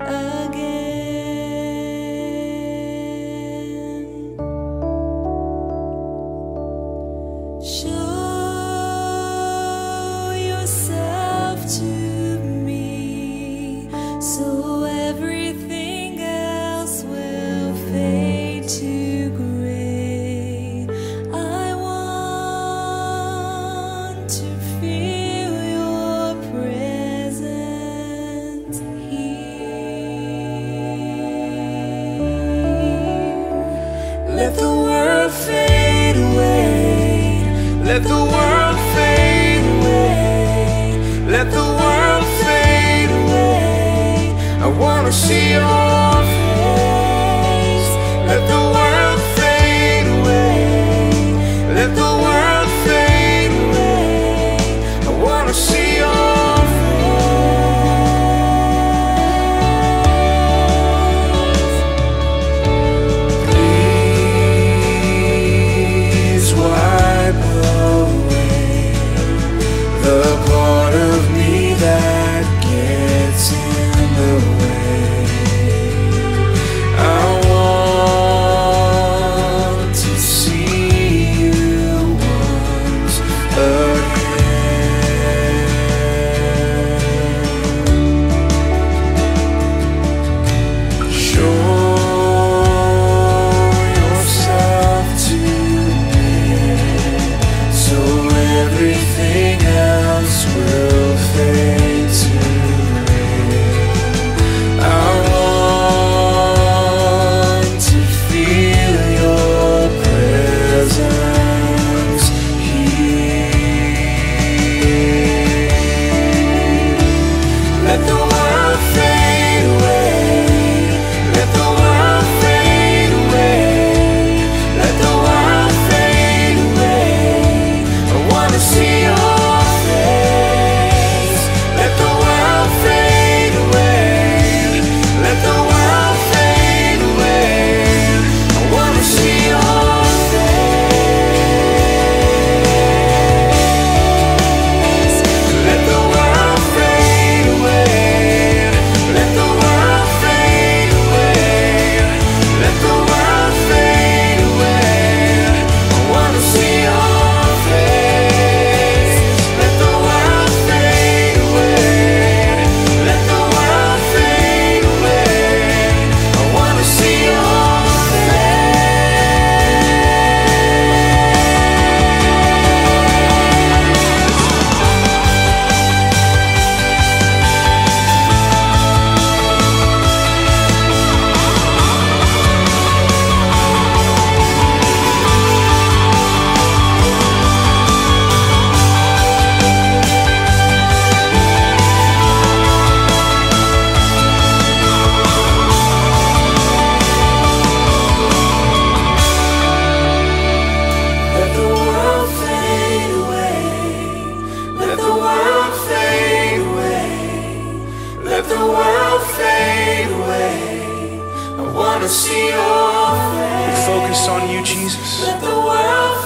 a Let the world fade away. Let the world fade away. I wanna see you. to see your face. We focus on you, Jesus. Let the world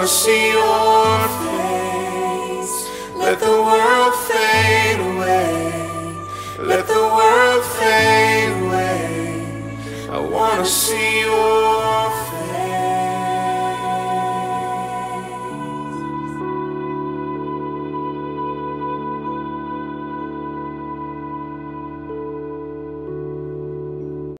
wanna see your face. Let the world fade away. Let the world fade away. I wanna see your